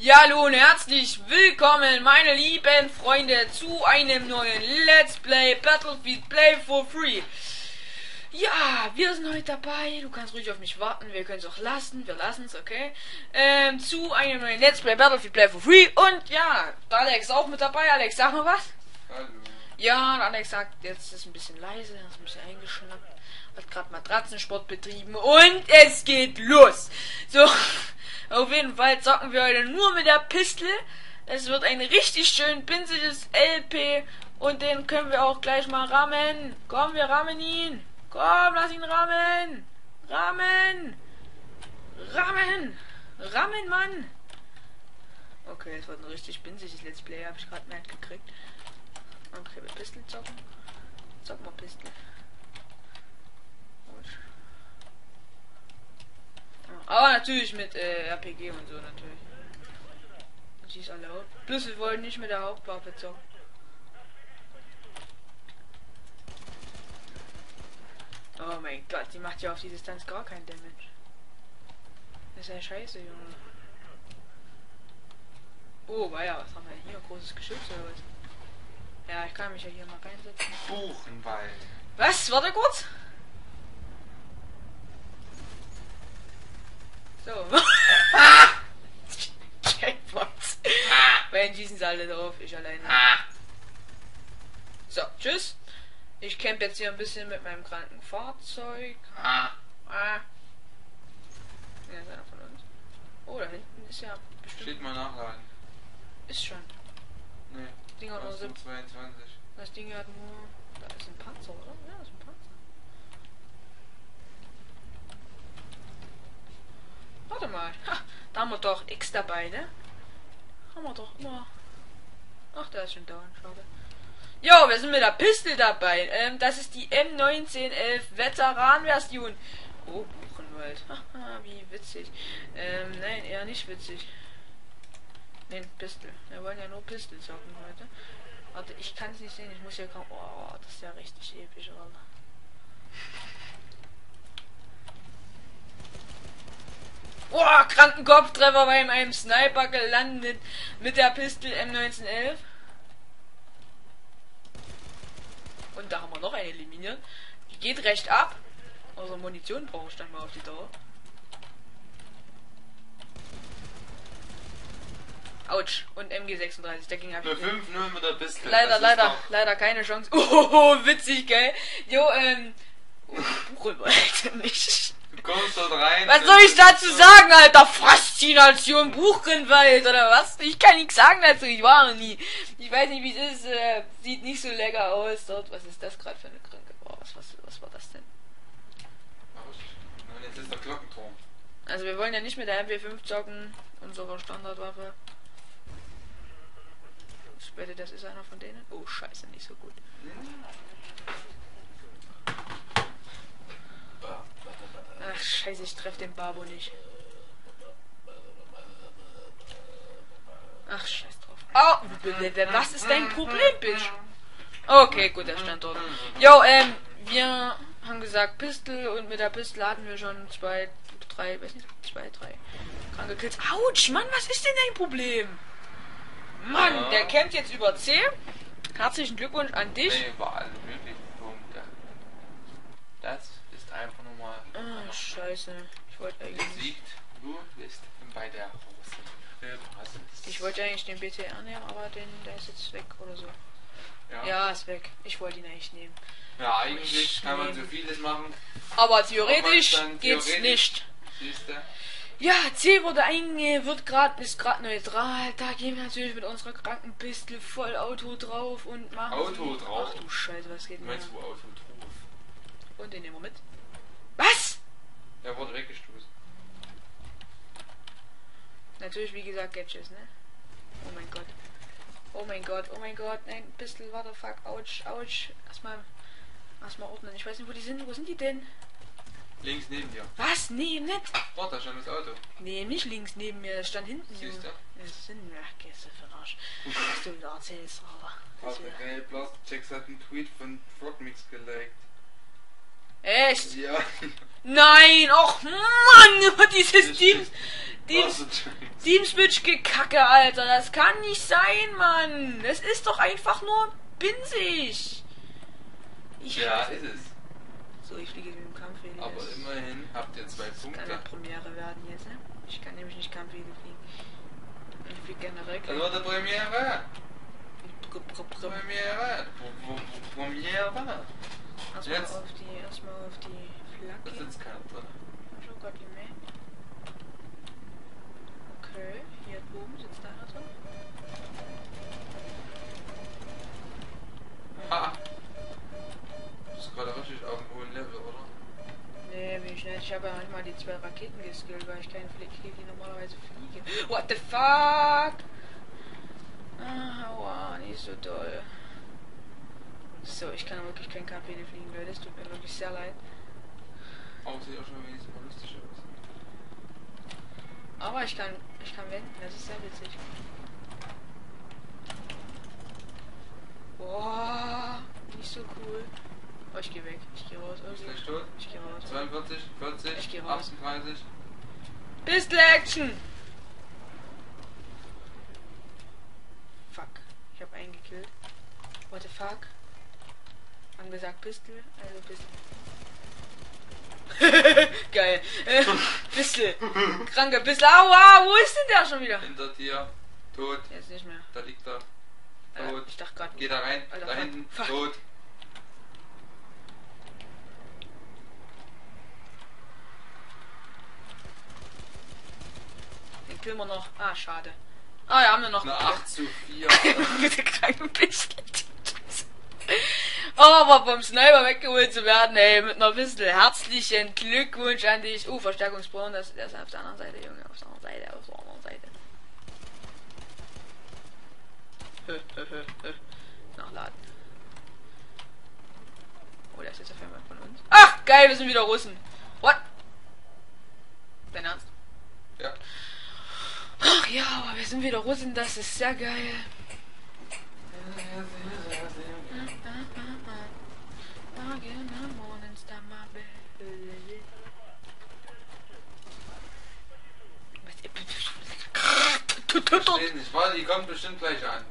Ja, hallo und herzlich willkommen, meine lieben Freunde, zu einem neuen Let's Play Battlefield Play for Free. Ja, wir sind heute dabei. Du kannst ruhig auf mich warten. Wir können es auch lassen. Wir lassen es, okay? Ähm, zu einem neuen Let's Play Battlefield Play for Free. Und ja, Alex ist auch mit dabei. Alex, sag noch was. Hallo. Ja, Alex sagt, jetzt ist ein bisschen leise, er ist ein bisschen eingeschnappt, hat gerade Matratzensport betrieben und es geht los. So, auf jeden Fall zocken wir heute nur mit der Pistole. Es wird ein richtig schön pinziges LP und den können wir auch gleich mal rammen. Komm, wir rammen ihn. Komm, lass ihn rammen. Rammen. Rammen. Rammen, Mann. Okay, es wird ein richtig pinziges Let's Play, habe ich gerade mitgekriegt. Okay, mit Pistol zocken. Zock mal Pistol. Gut. Ja, Aber natürlich mit äh, RPG und so natürlich. Die ist erlaubt. Plus wir wollen nicht mit der Hauptwaffe zocken. Oh mein Gott, die macht ja auf die Distanz gar keinen Damage. Das ist ja scheiße, Junge. Oh, weia, was haben wir hier? Großes Geschütz oder was? Ja, ich kann mich ja hier mal reinsetzen. Buchenwald. Was? Warte kurz. So. Weil schießen sie alle drauf, ich alleine. So, tschüss. Ich camp jetzt hier ein bisschen mit meinem kranken Fahrzeug. Ah. Ja, ist einer von uns. Oh, da hinten ist ja bestimmt. Steht mal nachladen. Ist schon. Nee. Das Ding hat nur, Das sieb- sind 22. das Ding hat nur. Da ist ein Panzer, oder? Ja, das ist ein Panzer. Warte mal. Ha, da haben wir doch X dabei, ne? Haben wir doch immer. Ach, der ist schon down, schade. Jo, wir sind mit der Pistole dabei. Ähm, das ist die M1911 Veteran-Version. Oh, Buchenwald. Haha, wie witzig. Ähm, nein, eher nicht witzig. Nein, Pistol. Wir wollen ja nur Pistol zocken heute. Warte, ich kann es nicht sehen. Ich muss hier kaum. Oh, das ist ja richtig episch, Alter. Boah, kranken Kopftreffer beim einem Sniper gelandet mit der Pistol M1911. Und da haben wir noch eine eliminiert. Die geht recht ab. Also Munition brauche ich dann mal auf die Dauer. Autsch. Und MG36, der ging Für einfach. 5-0 mit der Pistole. Leider, leider, leider keine Chance. Oh, witzig, geil. Jo, ähm. Oh, Buchenwald nicht. Kommst dort rein. Was soll ich dazu sagen, Alter? Faszination Buchenwald oder was? Ich kann nichts sagen dazu, ich war noch nie. Ich weiß nicht, wie es ist. Äh, sieht nicht so lecker aus dort. Was ist das gerade für eine Kranke? Boah, was, was, was war das denn? Nein, jetzt ist der Glockenturm. Also wir wollen ja nicht mit der MP5 zocken, unsere Standardwaffe. Ich wette, das ist einer von denen. Oh, scheiße, nicht so gut. Ach, scheiße, ich treffe den Babo nicht. Ach, scheiß drauf. Oh, was ist dein Problem, Bitch? Okay, gut, der stand dort. Jo, ähm, wir haben gesagt Pistol und mit der Pistol hatten wir schon zwei, drei, weiß nicht, zwei, drei kranke Kills. Autsch, Mann, was ist denn dein Problem? Mann, Ja. der kämpft jetzt über C. Herzlichen Glückwunsch an dich. Nee, über alle möglichen Punkte. Das ist einfach nur mal Ah, scheiße. Ich wollte eigentlich. Du bist bei der. Verpasst. ich wollte eigentlich den BTR nehmen, aber den, der ist jetzt weg oder so. Ja. Ja, ist weg. Ich wollte ihn eigentlich nehmen. ja, eigentlich kann man so vieles machen. Aber theoretisch dann geht's theoretisch- nicht. Siehst du? Ja, C wurde einge, wird gerade, ist gerade neutral. Da gehen wir natürlich mit unserer kranken Pistole voll Auto drauf und machen. Auto drauf? Ach du Scheiße, was geht Du denn meinst wo Auto drauf? Und den nehmen wir mit. Was? Der wurde weggestoßen. Natürlich, wie gesagt, Gadgets, ne? Oh mein Gott. Oh mein Gott, oh mein Gott. Nein, Pistol, warte, fuck, ouch, ouch. Erstmal, erstmal ordnen. Ich weiß nicht, wo die sind. Wo sind die denn? Links neben dir. Was? Nee, nicht. Dort, da stand das Auto. Nee, nicht links neben mir. Das stand hinten. Siehst du? Das sind, ach, du für Arsch. Was du wieder erzählst, aber. Also, wär- Real Plastic hat einen Tweet von Frogmix geliked. Echt? Ja. Nein, och Mann, dieses Das Teams, Teams, Was denn? Teamswitch-Gekacke, Alter. Das kann nicht sein, Mann. Das ist doch einfach nur binsig. Ich Ja, ist es. So, ich fliege mit dem Kampfwedel. Aber Das immerhin habt ihr zwei kann eine Punkte. Premiere werden jetzt, ne? Ich kann nämlich nicht Kampfwedel fliegen. Ich fliege generell. Das war die Premiere. Premiere. Premiere. Erstmal Jetzt. auf die, erstmal auf die Da Flagge. sitzt keiner drin. Ich hab grad gemerkt. Okay, hier oben sitzt einer drin. Ah. Du bist gerade richtig auf einem hohen Level, oder? Nee, bin ich nicht. Ich habe ja manchmal die zwei Raketen geskillt, weil ich keine Fliege, die normalerweise fliege. What the fuck? Ah, aua, nicht so doll. So, ich kann wirklich kein KPD fliegen, Leute. Es tut mir wirklich sehr leid. Aber sieht auch schon wenigstens mal lustig aus. Aber ich kann, ich kann wenden. Das ist sehr witzig. Boah, nicht so cool. Oh, ich geh weg. Ich geh raus. Du bist Okay. gleich tot. Ich geh raus. 42, 40, Ich geh raus. 38. Pistol Action! Fuck. Ich hab einen gekillt. What the fuck? Haben gesagt Pistol, also Pistol. Geil. Pistol. Kranker Pistol. Aua, wo ist denn der schon wieder? Hinter dir. Tot. Jetzt nicht mehr. Da liegt er. Tot. ich dachte gerade. Geh da rein. Alter, da hinten. Fuck. Tot. Den killen wir noch. Ah, schade. Ah, ja, haben wir noch. Eine 8 zu 4. Mit der Pistole. Oh, aber vom Sniper weggeholt zu werden, ey, mit einer Pistole. Herzlichen Glückwunsch an dich. Uh, Verstärkungsbrunnen, das, das ist auf der anderen Seite, Junge, auf der anderen Seite, auf der anderen Seite. Nachladen. Oh, der ist jetzt auf einmal von uns. Ach, geil, wir sind wieder Russen. What? Dein Ernst? ja. Ach ja, aber wir sind wieder Russen, das ist sehr geil. Verstehe nicht. Warte, die kommt bestimmt gleich an.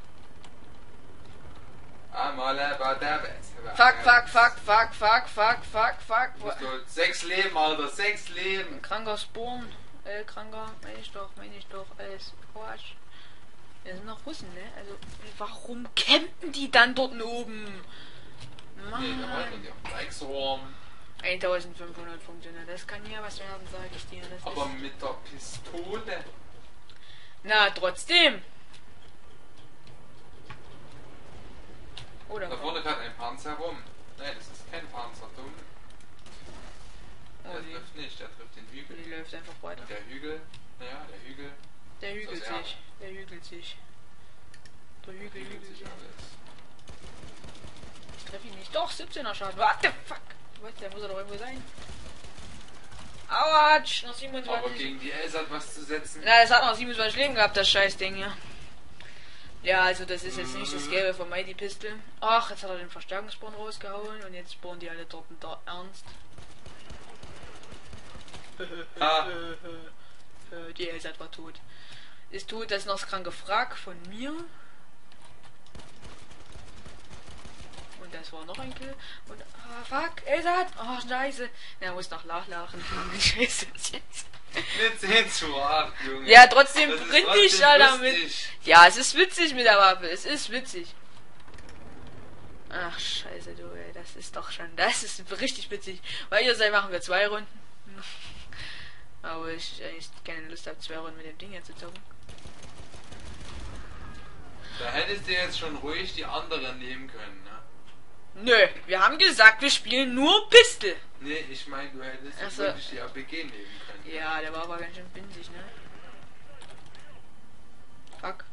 Beste. Fuck, fuck, fuck, fuck, fuck, fuck, fuck, fuck. Sechs Leben, Alter. Sechs Leben. Kranker Spawn. Äh, kranker, meine ich doch, meine ich doch, alles Quatsch. Wir sind noch Russen, ne? Also, warum campen die dann dort oben? Nee, Mann. Reichswurm. 1500 Punkte, ne? Das kann ja was werden, sag ich dir. Das Aber mit der Pistole. Na, trotzdem. Oder? Da vorne fährt ein Panzer rum. Nein, das ist kein Panzer, dumm. Oh, Der die, trifft nicht, der trifft den Hügel. die läuft einfach weiter. Und der Hügel, naja, der Hügel. Der hügelt sich. Der hügelt sich. Der Hügel hügelt hügelt sich alles. Ich treffe ihn nicht. Doch, 17er Schaden. What the fuck? Was, der muss er doch irgendwo sein. Autsch, noch Aber 27. gegen die Els hat was zu setzen. Na, es hat noch 27 Leben gehabt, das Scheißding hier. Ja, also das ist jetzt nicht das Gelbe von Mighty Pistol. Ach, jetzt hat er den Verstärkungsborn rausgehauen und jetzt spawnen die alle dort da ernst. Ah. Die Elsat war tot. Ist tot, das ist noch das kranke Frag von mir. Und das war noch ein Kill. Und, ah, fuck, Elsat! Oh, scheiße. Na, muss noch nachlachen. Scheiße, jetzt. Mit 10 zu 8, Junge. Ja, trotzdem bringt dich, Alter, mit. Ja, es ist witzig mit der Waffe. Es ist witzig. Ach, scheiße, du, ey. Das ist doch schon. Das ist richtig witzig. Weil ihr seid, machen wir zwei Runden. Aber ich eigentlich keine Lust habe, zwei Runden mit dem Ding zu zocken. Da hättest du jetzt schon ruhig die anderen nehmen können, ne? Nö, wir haben gesagt, wir spielen nur Pistol. Nee, ich meine, du hättest Ach so. wirklich die APG nehmen können. Ja, der war aber ganz schön winzig, ne? Fuck.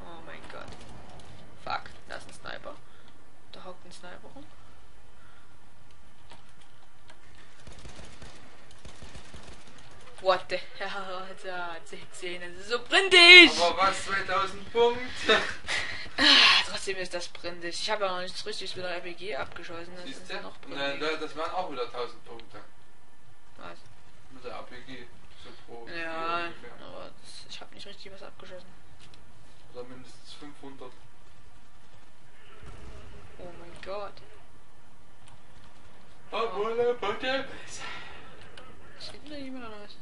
Oh mein Gott. Fuck, da ist ein Sniper. Da hockt ein Sniper rum. What the hell, Alter, 16, das ist so brindig! Aber was, 2000 Punkte? Trotzdem ist das brennig. Ich habe ja noch nichts richtig mit der RPG abgeschossen. Das Siehst ist ja noch brennig. dann, das waren auch wieder 1000 Punkte. Was? Mit der RPG. So pro Ja, aber das, ich habe nicht richtig was abgeschossen. Oder mindestens 500. Oh mein Gott. Obwohl er Pokémon Steht da jemand oder was?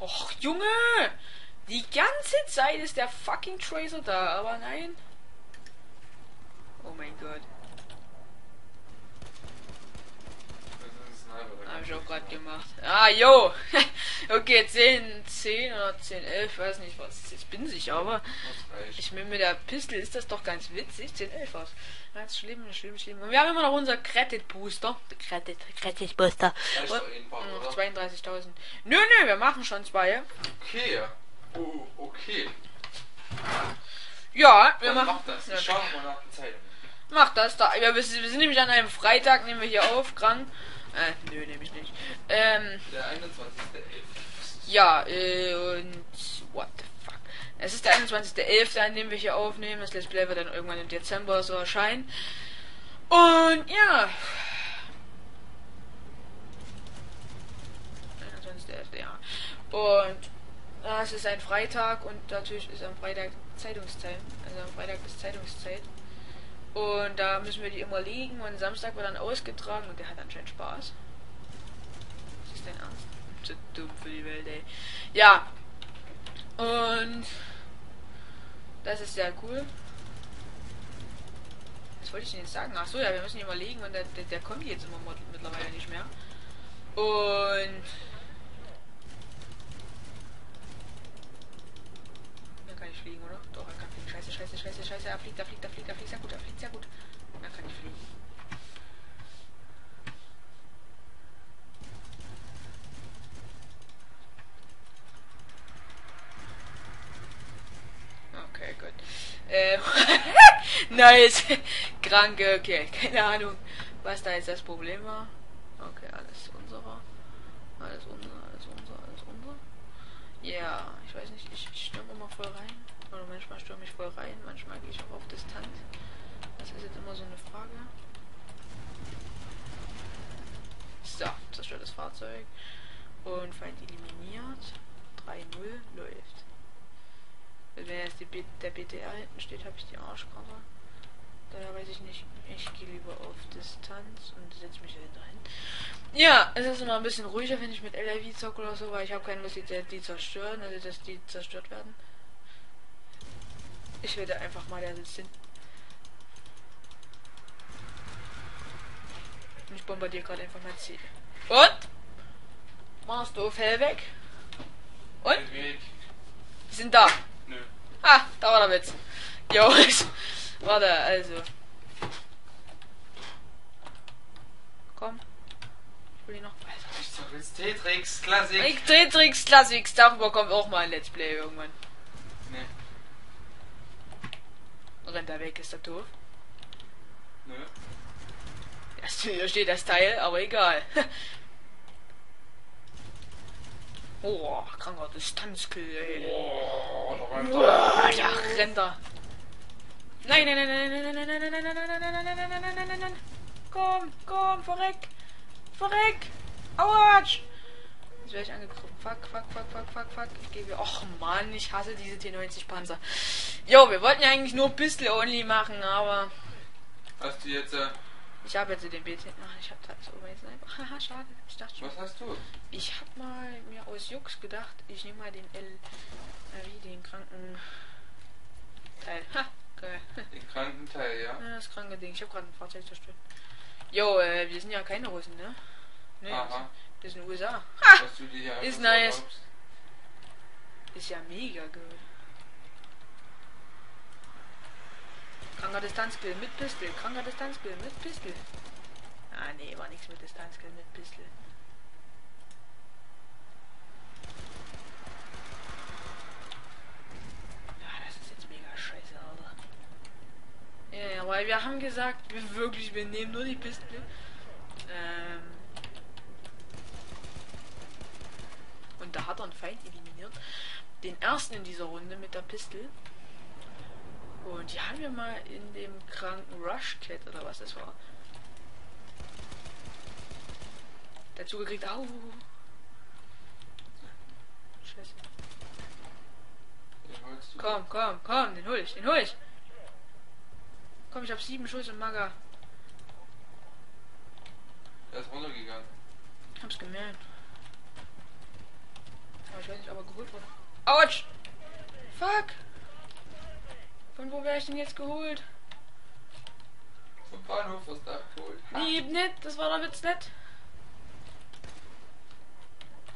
Och, Junge! Die ganze Zeit ist der fucking Tracer da, aber nein. Oh mein Gott. Ist Hab ich auch gerade gemacht. Ah, yo! okay, 10, 10 oder 10, 11, weiß nicht was. Jetzt bin ich aber. Ich bin mit der Pistole, ist das doch ganz witzig. 10, 11 aus. Ganz schlimm, schlimm, schlimm. Und wir haben immer noch unser Credit Booster. Credit, Credit Booster. Und noch oder? 32.000. Nö, nö, wir machen schon zwei. Okay. Oh, okay. Ja, wir Dann machen. mach das. Ich schau mal nach der Zeit. Mach das da. Ja, wir, wir sind nämlich an einem Freitag, nehmen wir hier auf, krank. Äh, nö, nehme ich nicht. Ähm, Der 21.11. ja, äh, und what the fuck. Es ist der 21.11., an dem wir hier aufnehmen. Das Let's Play wird dann irgendwann im Dezember so erscheinen. Und ja. 21.11., ja. Und ja, es ist ein Freitag und natürlich ist am Freitag Zeitungszeit. Also am Freitag ist Zeitungszeit. Und da müssen wir die immer liegen und Samstag wird dann ausgetragen und der hat anscheinend Spaß. Das ist dein Ernst? Zu dumm für die Welt, ey. Ja. Und das ist sehr cool. Was wollte ich denn jetzt sagen? Ach so, ja, wir müssen die immer liegen und der, der, der kommt jetzt immer mittlerweile nicht mehr. Und Dann kann ich fliegen, oder? Doch, er kann fliegen. Scheiße, scheiße, scheiße, scheiße. Er fliegt, er fliegt, er fliegt, er fliegt sehr gut, er fliegt sehr gut. Dann kann ich fliegen. Okay, gut. Äh, nice. Kranke, okay. Keine Ahnung, was da jetzt das Problem war. Okay, alles unserer. Alles unser, alles unser, alles unser. Ja, ich weiß nicht, ich, ich stürme immer voll rein. Oder manchmal stürme ich voll rein, manchmal gehe ich auch auf Distanz. Das ist jetzt immer so eine Frage. So, zerstört das Fahrzeug. Und Feind eliminiert. 3-0 läuft. Wenn jetzt B der BTR hinten steht, habe ich die Arschkarte. Daher weiß ich nicht. Ich gehe lieber auf Distanz und setze mich dahinter hin. Ja, es ist immer ein bisschen ruhiger, wenn ich mit LRV zocke oder so, weil ich habe keine Lust, die, die zerstören, also dass die zerstört werden. Ich werde einfach mal der sitzt hin. Ich bombardiere gerade einfach mein Ziel. Und? Machst du Fell weg? Und? Die sind da. Nö. Ah, da war der Witz. Jo, warte, also. Komm. Ich will ihn noch. Alter. Ich sag jetzt Tetrix Klassik. Ich Tetrix Classics, darüber kommt auch mal ein Let's Play irgendwann. Nee. Rennt er weg, ist er doof. Nö. Ja, hier steht das Teil, aber egal. oh, kranker Distanzkill, ey. Oh, da räumt er. Da rennt er. Nein, nein, nein, nein, nein, nein, nein, nein, nein, nein, nein, nein, nein, nein, nein, nein, nein, nein, nein. Komm, komm, verreck. Verreck. Autsch. Jetzt werde ich angegriffen. Fuck, fuck, fuck, fuck, fuck, fuck. Ich gebe. Och Mann, ich hasse diese T90 Panzer. Jo, wir wollten ja eigentlich nur Pistol Only machen, aber Hast du jetzt, äh, ich habe jetzt den BT. Ach, ich habe das oben jetzt einfach. Haha, schade. Ich dachte schon. was hast du? Ich habe mal mir aus Jux gedacht, ich nehme mal den L. Wie den kranken Teil. Ha, geil. Den kranken Teil, ja? Ja, das kranke Ding. Ich habe gerade ein Fahrzeug zerstört. Jo, äh, wir sind ja keine Russen, ne? Ne, Aha. wir sind USA. Dass du dir hier Ist nice. erlaubst. Ist ja mega gut. Kranker Distanzkill mit Pistol. Kranker Distanzkill mit Pistol. Ah, nee, war nichts mit Distanzkill mit Pistol. Ja, das ist jetzt mega scheiße, Alter. Ja, weil wir haben gesagt, wir wirklich, wir nehmen nur die Pistol. Ähm. Und da hat er einen Feind eliminiert. Den ersten in dieser Runde mit der Pistol. Und die haben wir mal in dem kranken Rush Cat oder was das war. Dazu gekriegt. Au. Scheiße. Komm, komm, komm, den hol ich, den hol ich. Komm, ich hab sieben Schuss im Mager. Er ist runtergegangen. Hab's gemerkt. Aber ich weiß nicht, ob er geholt wurde. Autsch! Fuck! Von wo wäre ich denn jetzt geholt? Vom Bahnhof was da abgeholt. Lieb nicht, das war doch Witz nicht.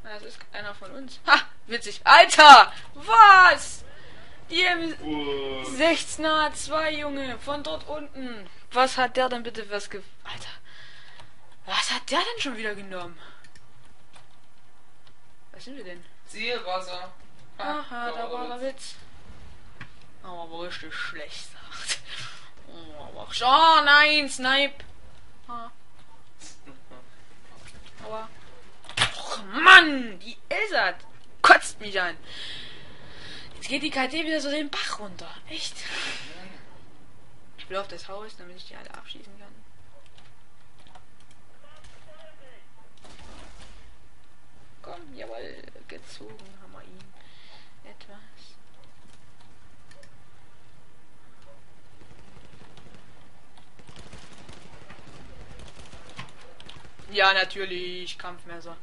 Das ist einer von uns. Ha! Witzig. Alter! Was? Die Oh. 16er 2 Junge, von dort unten. Was hat der denn bitte was ge... Alter. Was hat der denn schon wieder genommen? Was sind wir denn? Zielwasser. Ha, Aha, da war der Witz. Aber, aber richtig schlecht sagt. Oh, oh nein, Snipe. Ah. Aber. Och Mann, die Elsat kotzt mich an. Jetzt geht die KT wieder so den Bach runter. Echt? Ich will auf das Haus, damit ich die alle abschießen kann. Komm, jawohl, gezogen haben wir ihn. Etwas. Ja, natürlich, Kampfmesser.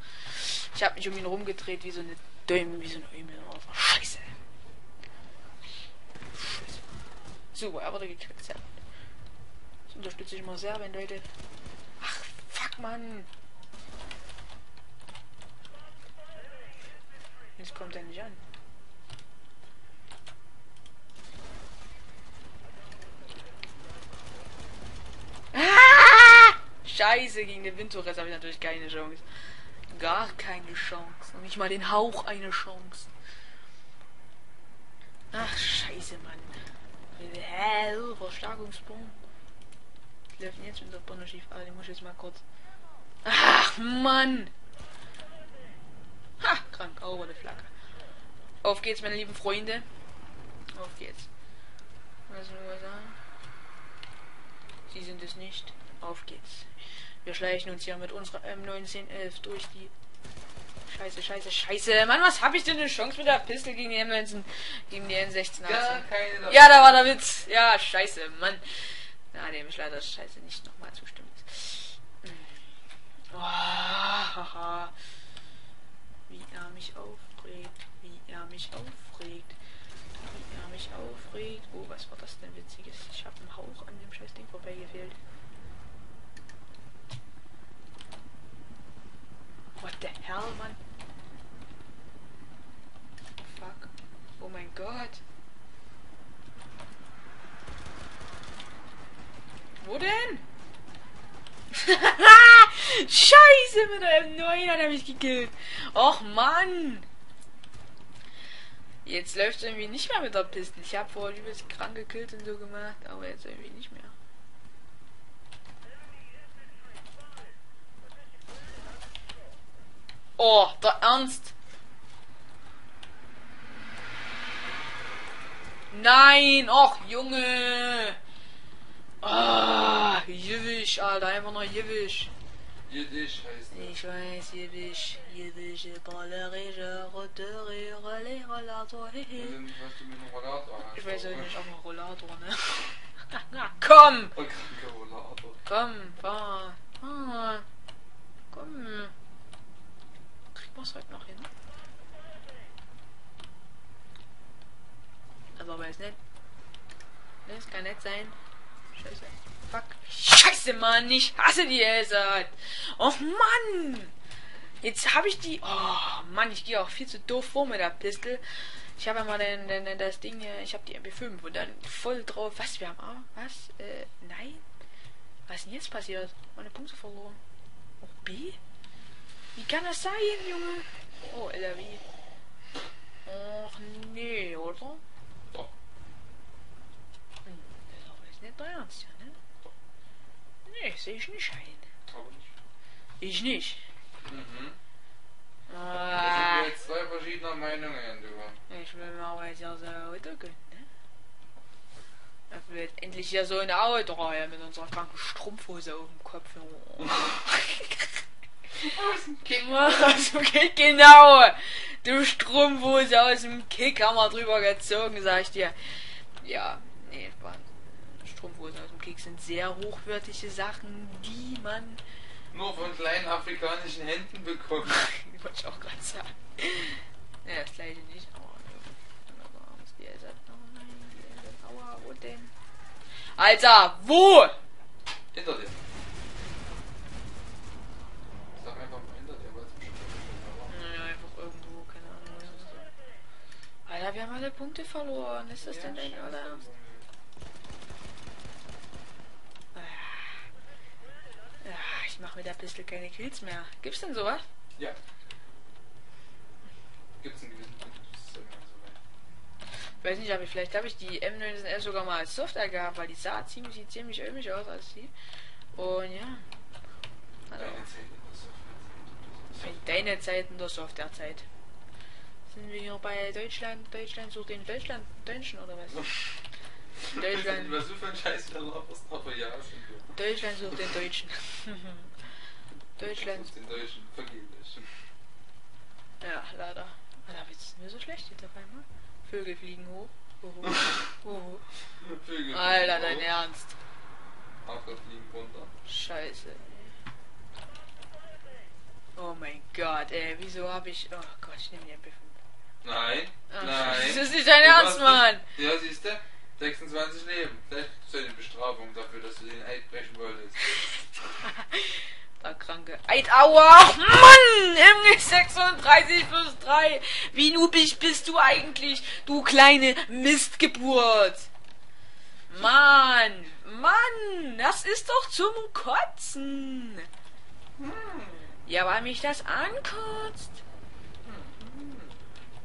Ich habe mich um ihn rumgedreht wie so eine Däume, wie so eine Däume. Scheiße. Scheiße. Super, er wurde gekriegt. Das unterstütze ich immer sehr, wenn Leute. Ach, fuck, Mann. Jetzt kommt er nicht an. Scheiße, gegen den Windtorres habe ich natürlich keine Chance. Gar keine Chance. Und nicht mal den Hauch eine Chance. Ach, scheiße, Mann. Hä. Was läuft denn jetzt mit der Bonne schief? Ah, den muss ich jetzt mal kurz. Ach, Mann! Ha, krank, oh, rote Flagge. Auf geht's, meine lieben Freunde. Auf geht's. Was soll ich sagen? Sie sind es nicht. Auf geht's. Wir schleichen uns hier mit unserer M1911 durch die. Scheiße, scheiße, scheiße. Mann, was habe ich denn eine Chance mit der Pistole gegen die M19, gegen die N16? Gar keine Ja, da war der Witz. Ja, scheiße, Mann. Na, dem ich leider scheiße nicht nochmal zustimmt. Oh, haha. Wie er mich aufregt, wie er mich aufregt, wie er mich aufregt. Oh, was war das denn witziges? Ich habe einen Hauch an dem scheiß Ding vorbeigefehlt. What the hell, Mann? Fuck. Oh mein Gott. Wo denn? Scheiße, mit der M9 hat er mich gekillt. Och Mann. Jetzt läuft es irgendwie nicht mehr mit der Piste. Ich habe vorher übelst krank gekillt und so gemacht, aber jetzt irgendwie nicht mehr. Oh, der Ernst. Nein, och Junge. Ah, Jüwisch, Alter, einfach nur Jüwisch. Jiddisch heißt das. Ich weiß, Jüwisch, Jüwisch, Ballerische, Rotere, Relais, Rollator, Ich weiß hehe. nicht, was du mit dem Rollator hast. Ich weiß ja nicht, auch mal Rollator, ne? Komm, Und kranker Rollator. komm, fahr. Ah, komm. Kriegt man's heute noch hin? Aber weiß nicht. Ne, es kann nicht sein. Scheiße. Fuck. Scheiße, Mann, ich hasse die Elsa. Och, Mann. Jetzt habe ich die. Oh, Mann, ich gehe auch viel zu doof vor mit der Pistole. Ich habe ja mal den, den, den, das Ding hier, ich habe die MP5 und dann voll drauf. Was, wir haben A? Was? Äh, nein? Was ist denn jetzt passiert? Meine Punkte verloren. Oh, B? Wie kann das sein, Junge? Oh, LRW. Och, nee, oder? Doch. Hm, Das ist aber jetzt nicht der Ernst, ja, ne? Nee, sehe ich nicht ein. Aber nicht. Ich nicht. Mhm. Da sind wir jetzt zwei verschiedener Meinungen, du. ich will mir aber jetzt ja so heute gönnen, ne? endlich hier so eine Outreihe mit unserer kranken Strumpfhose auf dem Kopf. Aus dem Kick. Aus dem Kick, genau. Du Strumpfhose aus dem Kick haben wir drüber gezogen, sag ich dir. Ja, nee, waren Strumpfhosen aus dem Kick sind sehr hochwertige Sachen, die man, Nur von kleinen afrikanischen Händen bekommen. wollte ich auch gerade sagen. Ja, das gleiche nicht, aber oh denn? Alter, wo? Hinter dir. Sag einfach mal hinter dir, weil es bestimmt Naja, einfach irgendwo, keine Ahnung. Alter, wir haben alle Punkte verloren. Ist das denn dein Ernst? Ja, ich mache mit der Pistole keine Kills mehr. Gibt's denn sowas? Ja. Gibt's einen gewissen Punkt. Ich weiß nicht, aber vielleicht habe ich die M19 sogar mal als Software gehabt, weil die sah ziemlich, sieht ziemlich ömmig aus als sie. Und ja. Also, Deine Zeit in der Softwarezeit. Sind wir hier bei Deutschland, Deutschland sucht den Deutschland, Deutschen oder was? Deutschland. Was du für ein Scheiß aber ja. Deutschland sucht den Deutschen. Deutschland. Den Deutschen, vergeblich. Ja, leider. Wie ist denn mir so schlecht jetzt auf einmal? Vögel fliegen hoch. Hoho. Hoho. Vögel. Alter, dein fliegen Ernst. hoch, Hafer fliegen runter. Scheiße. Oh mein Gott, ey, wieso hab ich. Oh Gott, ich nehme die MP5. Nein, Ach, nein. Das ist nicht dein Ernst, Mann! Ja, siehst du? 26 Leben. Vielleicht ist eine Bestrafung dafür, dass du den Eid brechen wolltest. Kranke Eid, aua! Mann! MG36 plus 3! Wie nubig bist du eigentlich, du kleine Mistgeburt! Mann! Mann! Das ist doch zum Kotzen! Ja, weil mich das ankotzt.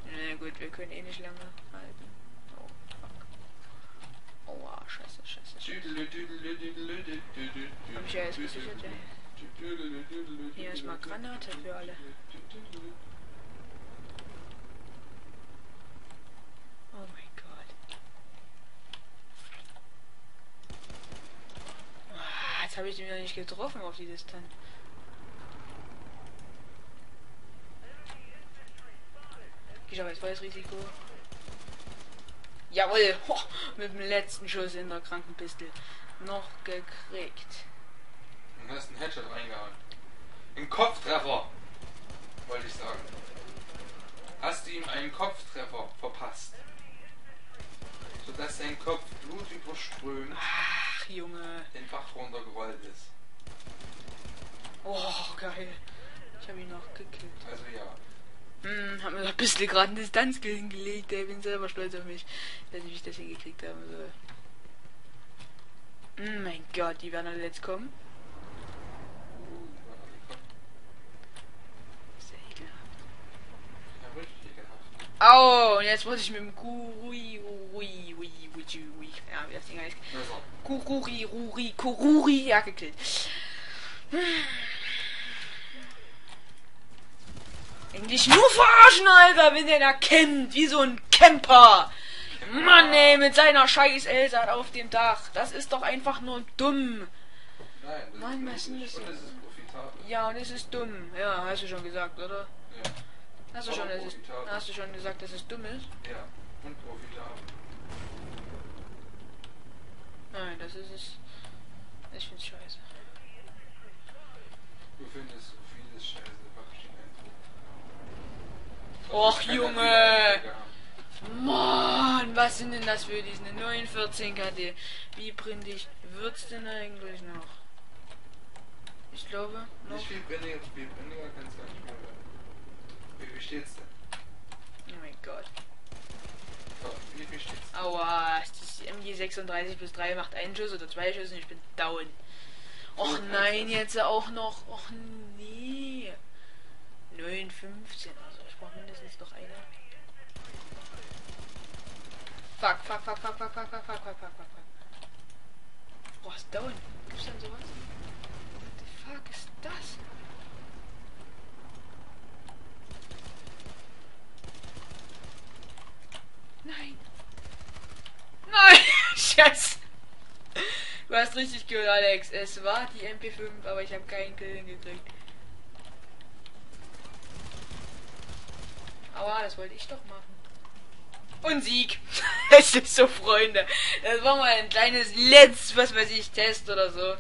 Na gut, wir können eh nicht lange halten. Oh, fuck. Aua, scheiße, scheiße, scheiße. Hab ich ja jetzt gesichert, ey. Hier ist mal Granate für alle. Oh mein Gott. Ah, Jetzt habe ich den wieder nicht getroffen auf die Distanz. Ich habe jetzt volles Risiko. Jawohl! Ho, mit dem letzten Schuss in der Krankenpistel. Noch gekriegt. Du hast einen Headshot reingehauen. Ein Kopftreffer, wollte ich sagen. Hast du ihm einen Kopftreffer verpasst, sodass sein Kopf blutüberströmt Ach, Junge. den Bach runtergerollt ist. Oh, geil. Ich habe ihn noch gekillt. Also ja. Hm, hab mir da ein bisschen gerade eine Distanz hingelegt, ey. Bin selber stolz auf mich, dass ich das hingekriegt habe. So. Hm, mein Gott, die werden alle jetzt kommen. Ist ja ekelhaft. Ja, richtig Au, und jetzt muss ich mit dem Kurui, Rui, Rui, Rui, Rui, ja, wie das Ding heißt. Also, Kururi, Ruri, Kururi, ja, gekillt. Eigentlich nur verarschen, Alter, wenn der da campt, wie so ein Camper. Mann, ey, mit seiner scheiß Elsat auf dem Dach. Das ist doch einfach nur dumm. nein, das Mann, was ist denn? es ist profitabel. Ja, und es ist dumm. Ja, hast du schon gesagt, oder? Ja, Hast du schon, ist, hast du schon gesagt, dass es dumm ist? ja. Und profitabel. Nein, das ist es. Ich find's scheiße. Du findest so vieles scheiße. Och, Junge. Mann, was sind denn das für diesen 914 KD? Wie brindig wird's denn eigentlich noch? Ich glaube, noch. Nicht viel brenniger, viel brenniger kann es gar nicht mehr werden. Wie, wie steht's denn? Oh mein Gott. So, wie, wie steht's? Aua, das MG 36 plus 3 macht einen Schuss oder zwei Schüsse und ich bin down. Och nein, jetzt auch noch. Och nee. 915, also ich brauche mindestens noch eine. Fuck, fuck, fuck, fuck, fuck, fuck, fuck, fuck, fuck, fuck, fuck, fuck. Boah, ist down. Gibt's denn sowas? What the fuck ist das? Nein. Nein! Scheiße. richtig gehört, Alex. Es war die MP5, aber ich habe keinen Kill hingekriegt. Aber das wollte ich doch machen. Und Sieg. es ist so, Freunde. Das war mal ein kleines Let's, was weiß ich, Test oder so.